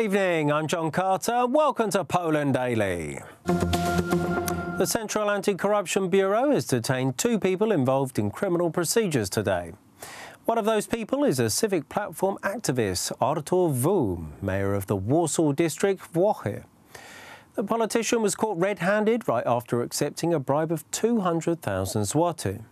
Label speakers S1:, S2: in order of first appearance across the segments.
S1: evening, I'm John Carter. Welcome to Poland Daily. The Central Anti-Corruption Bureau has detained two people involved in criminal procedures today. One of those people is a civic platform activist, Artur Wół, mayor of the Warsaw district, Włochy. The politician was caught red-handed right after accepting a bribe of 200,000 zloty.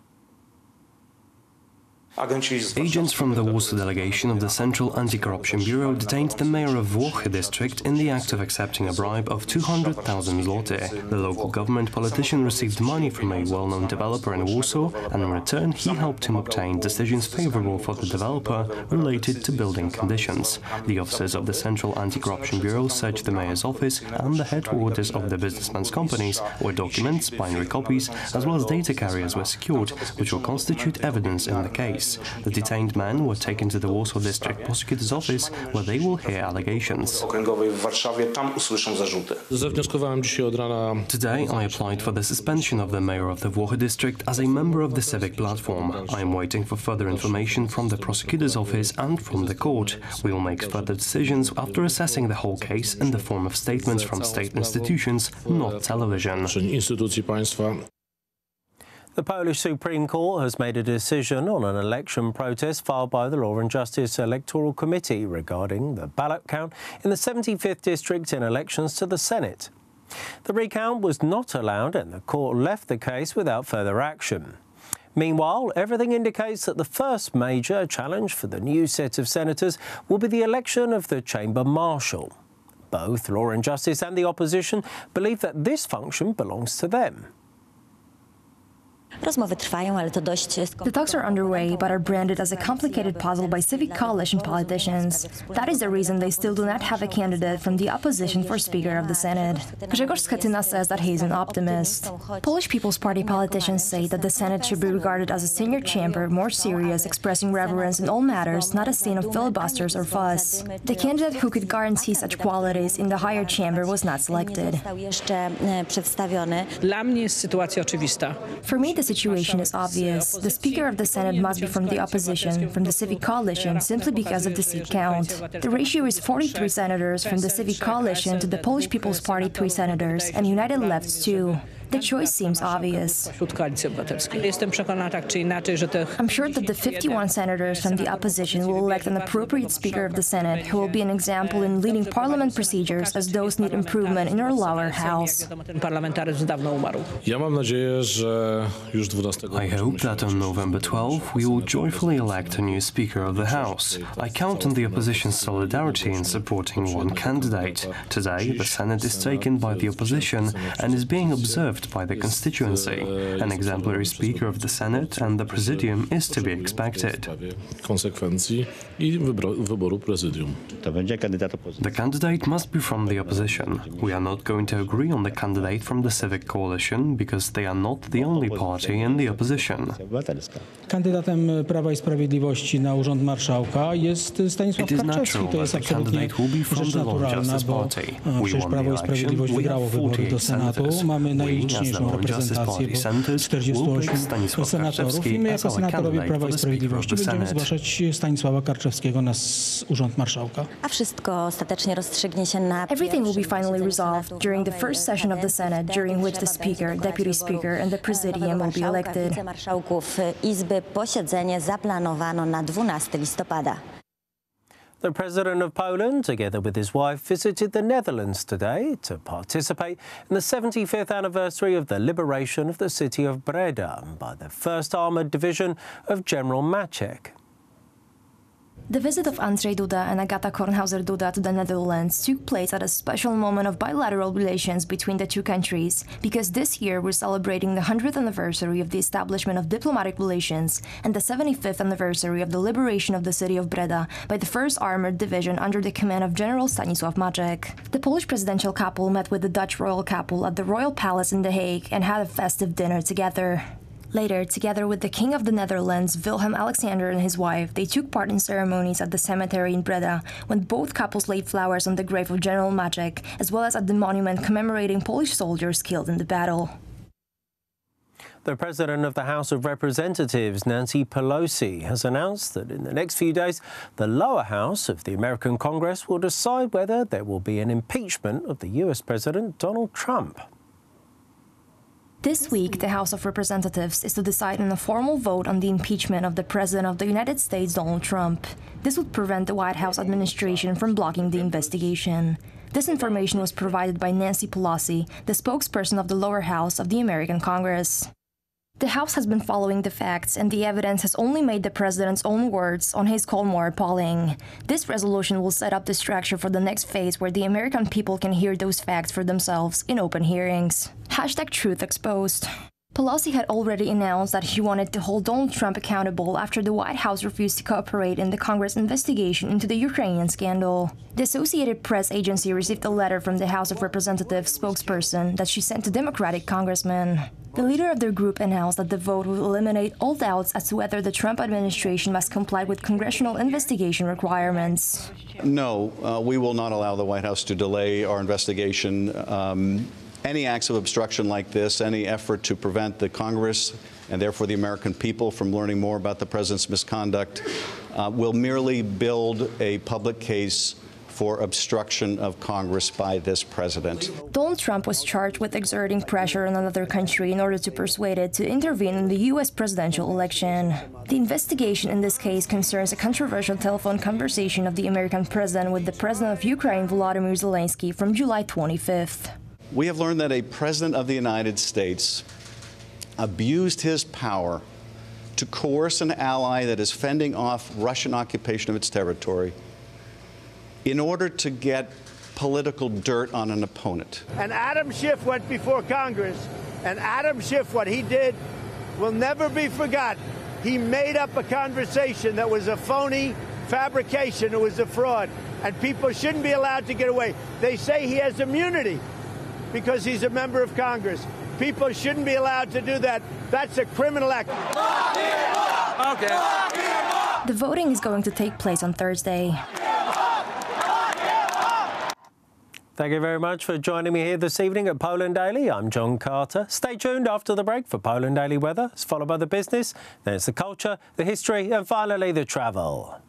S2: Agents from the Warsaw delegation of the Central Anti-Corruption Bureau detained the mayor of Włochy district in the act of accepting a bribe of 200,000 zloty. The local government politician received money from a well-known developer in Warsaw and in return he helped him obtain decisions favorable for the developer related to building conditions. The officers of the Central Anti-Corruption Bureau searched the mayor's office and the headquarters of the businessman's companies where documents, binary copies as well as data carriers were secured which will constitute evidence in the case. The detained men were taken to the Warsaw District Prosecutor's Office where they will hear allegations.
S3: okręgowej w Warszawie, tam usłyszą zarzuty.
S4: Zawnioskowałem dzisiaj od rana
S2: Today, I applied for the suspension of the mayor of the Włochy district as a member of the civic platform. I am waiting for further information from the prosecutor's office and from the court. We will make further decisions after assessing the whole case in the form of statements from state institutions, not television.
S1: The Polish Supreme Court has made a decision on an election protest filed by the Law and Justice Electoral Committee regarding the ballot count in the 75th district in elections to the Senate. The recount was not allowed and the court left the case without further action. Meanwhile, everything indicates that the first major challenge for the new set of senators will be the election of the Chamber Marshal. Both Law and Justice and the opposition believe that this function belongs to them.
S5: The talks are underway, but are branded as a complicated puzzle by civic coalition politicians. That is the reason they still do not have a candidate from the opposition for Speaker of the Senate. Grzegorz Schetyna says that he is an optimist. Polish People's Party politicians say that the Senate should be regarded as a senior chamber, more serious, expressing reverence in all matters, not a scene of filibusters or fuss. The candidate who could guarantee such qualities in the higher chamber was not selected.
S6: został jeszcze przedstawiony.
S7: Dla mnie jest sytuacja oczywista.
S5: For me, the situation is obvious. The Speaker of the Senate must be from the opposition, from the Civic Coalition, simply because of the seat count. The ratio is 43 senators from the Civic Coalition to the Polish People's Party 3 senators, and United Left 2. The choice seems obvious.
S7: Wśród koalicji obywatelskiej. Jestem przekonana tak czy inaczej, że tych
S5: I'm sure that the 51 senators from the opposition will elect an appropriate Speaker of the Senate who will be an example in leading parliament procedures as those need improvement in our lower house.
S7: wiadomo, ten parlamentaryzm dawno umarł.
S4: Ja mam nadzieję, że już 12
S2: I hope that on November 12 we will joyfully elect a new Speaker of the House. I count on the opposition's solidarity in supporting one candidate. Today, the Senate is taken by the opposition and is being observed by the constituency. Uh, An exemplary Speaker of the Senate and the Presidium is to be expected.
S4: konsekwencji i wybro- wyboru prezydium.
S8: To będzie kandydat opozycji.
S2: The candidate must be from the opposition. We are not going to agree on the candidate from the Civic Coalition because they are not the only party in the opposition.
S8: Obywatelska.
S9: Kandydatem Prawa i Sprawiedliwości na urząd marszałka jest Stanisław
S2: It is natural that the candidate will be from the Law and Justice Party. We won the election. We have
S9: wygrało
S2: 48
S9: do
S2: senators. We, as the
S9: najliczniejszą
S2: Law and Justice
S9: reprezentację,
S2: Party
S9: bo
S2: Centers, will
S9: 48
S2: pick Stanisław
S9: senatorów
S2: Karczewski
S9: i my
S2: as
S9: jako
S2: our
S9: senatorowie
S2: candidate
S9: Prawa
S2: for
S9: i
S2: the Speaker of
S9: Sprawiedliwości
S2: the
S9: będziemy
S2: Senate.
S9: zgłaszać Stanisława Karczewskiego na s- urząd marszałka.
S6: A wszystko ostatecznie rozstrzygnie się na
S5: Everything will be
S6: pierwszym
S5: finally
S6: posiedzeniu
S5: resolved
S6: Senatu w
S5: during the
S6: nowej
S5: first session of the
S6: kadencji.
S5: Senate, during which the
S6: Prezydent
S5: Speaker,
S6: trzeba będzie
S5: Deputy
S6: dokonać wyboru,
S5: Speaker, and the
S6: e,
S5: Presidium
S6: nowego
S5: will be
S6: marszałka,
S5: elected.
S6: Wicemarszałków e, Izby posiedzenie zaplanowano na 12 listopada.
S1: The President of Poland, together with his wife, visited the Netherlands today to participate in the 75th anniversary of the liberation of the city of Breda by the 1st Armoured Division of General Maczek.
S5: The visit of Andrzej Duda and Agata Kornhauser-Duda to the Netherlands took place at a special moment of bilateral relations between the two countries, because this year we're celebrating the 100th anniversary of the establishment of diplomatic relations and the 75th anniversary of the liberation of the city of Breda by the 1st Armored Division under the command of General Stanisław Maczek. The Polish presidential couple met with the Dutch royal couple at the Royal Palace in The Hague and had a festive dinner together. Later, together with the King of the Netherlands, Wilhelm Alexander, and his wife, they took part in ceremonies at the cemetery in Breda, when both couples laid flowers on the grave of General Maczek, as well as at the monument commemorating Polish soldiers killed in the battle.
S1: The President of the House of Representatives, Nancy Pelosi, has announced that in the next few days, the lower house of the American Congress will decide whether there will be an impeachment of the US President Donald Trump.
S5: This week, the House of Representatives is to decide on a formal vote on the impeachment of the President of the United States, Donald Trump. This would prevent the White House administration from blocking the investigation. This information was provided by Nancy Pelosi, the spokesperson of the lower house of the American Congress. The House has been following the facts, and the evidence has only made the president's own words on his call more appalling. This resolution will set up the structure for the next phase where the American people can hear those facts for themselves in open hearings. Hashtag Truth Exposed. Pelosi had already announced that she wanted to hold Donald Trump accountable after the White House refused to cooperate in the Congress investigation into the Ukrainian scandal. The Associated Press agency received a letter from the House of Representatives spokesperson that she sent to Democratic congressmen. The leader of their group announced that the vote will eliminate all doubts as to whether the Trump administration must comply with congressional investigation requirements.
S10: No, uh, we will not allow the White House to delay our investigation. Um, any acts of obstruction like this, any effort to prevent the Congress and therefore the American people from learning more about the president's misconduct uh, will merely build a public case for obstruction of Congress by this president.
S5: Donald Trump was charged with exerting pressure on another country in order to persuade it to intervene in the U.S. presidential election. The investigation in this case concerns a controversial telephone conversation of the American president with the president of Ukraine, Volodymyr Zelensky, from July 25th.
S10: We have learned that a president of the United States abused his power to coerce an ally that is fending off Russian occupation of its territory in order to get political dirt on an opponent.
S11: And Adam Schiff went before Congress, and Adam Schiff, what he did will never be forgotten. He made up a conversation that was a phony fabrication, it was a fraud, and people shouldn't be allowed to get away. They say he has immunity because he's a member of Congress. People shouldn't be allowed to do that. That's a criminal act.
S5: Okay. The voting is going to take place on Thursday.
S1: Thank you very much for joining me here this evening at Poland Daily. I'm John Carter. Stay tuned after the break for Poland Daily weather. It's followed by the business, then it's the culture, the history, and finally the travel.